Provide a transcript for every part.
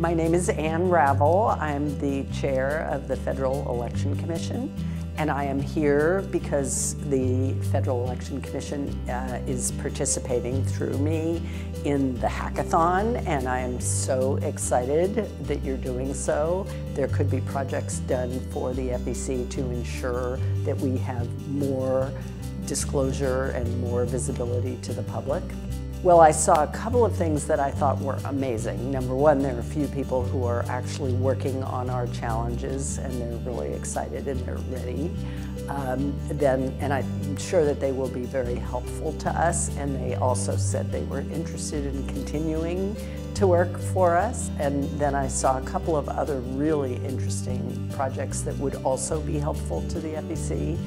My name is Ann Ravel. I'm the chair of the Federal Election Commission, and I am here because the Federal Election Commission uh, is participating through me in the hackathon, and I am so excited that you're doing so. There could be projects done for the FEC to ensure that we have more disclosure and more visibility to the public. Well, I saw a couple of things that I thought were amazing. Number one, there are a few people who are actually working on our challenges and they're really excited and they're ready. Um, then, and I'm sure that they will be very helpful to us. And they also said they were interested in continuing to work for us. And then I saw a couple of other really interesting projects that would also be helpful to the FEC.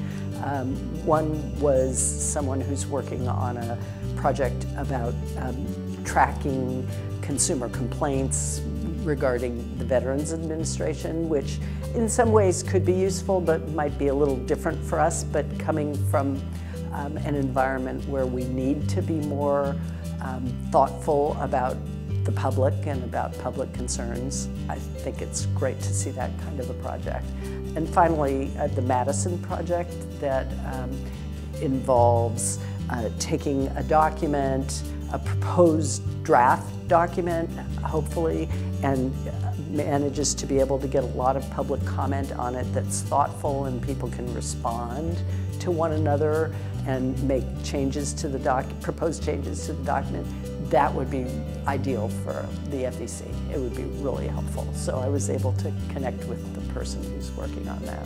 Um, one was someone who's working on a project about um, tracking consumer complaints regarding the Veterans Administration, which in some ways could be useful but might be a little different for us, but coming from um, an environment where we need to be more um, thoughtful about the public and about public concerns. I think it's great to see that kind of a project. And finally, uh, the Madison project that um, involves uh, taking a document, a proposed draft document, hopefully, and manages to be able to get a lot of public comment on it that's thoughtful and people can respond to one another and make changes to the doc, propose changes to the document, that would be ideal for the FEC. It would be really helpful. So I was able to connect with the person who's working on that.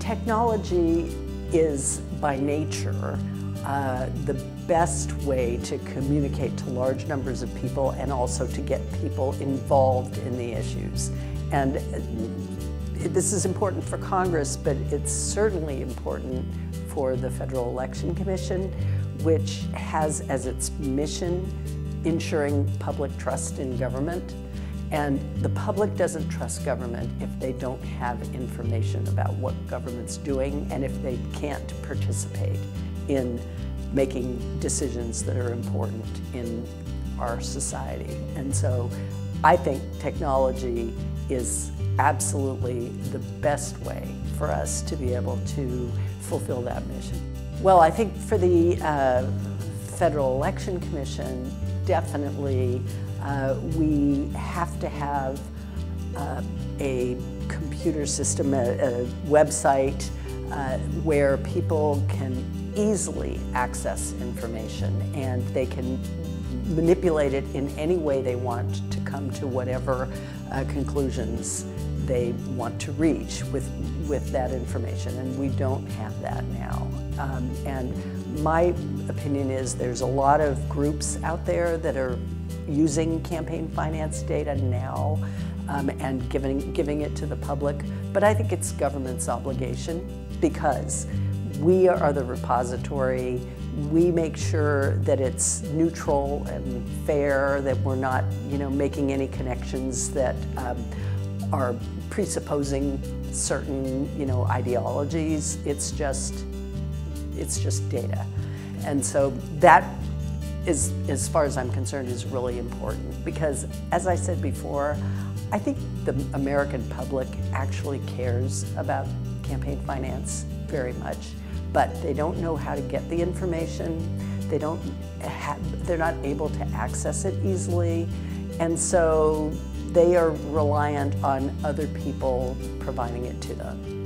Technology is by nature uh, the best way to communicate to large numbers of people and also to get people involved in the issues. And uh, this is important for Congress, but it's certainly important for the Federal Election Commission, which has as its mission ensuring public trust in government. And the public doesn't trust government if they don't have information about what government's doing and if they can't participate in making decisions that are important in our society. And so I think technology is absolutely the best way for us to be able to fulfill that mission. Well, I think for the uh, Federal Election Commission, definitely uh, we have to have uh, a computer system, a, a website uh, where people can easily access information and they can manipulate it in any way they want to come to whatever uh, conclusions they want to reach with, with that information, and we don't have that now. Um, and my opinion is there's a lot of groups out there that are using campaign finance data now um, and giving, giving it to the public, but I think it's government's obligation because we are the repository. We make sure that it's neutral and fair, that we're not, you know, making any connections that um, are presupposing certain, you know, ideologies. It's just, it's just data. And so that is, as far as I'm concerned, is really important because, as I said before, I think the American public actually cares about campaign finance very much, but they don't know how to get the information. They don't they're not able to access it easily. And so they are reliant on other people providing it to them.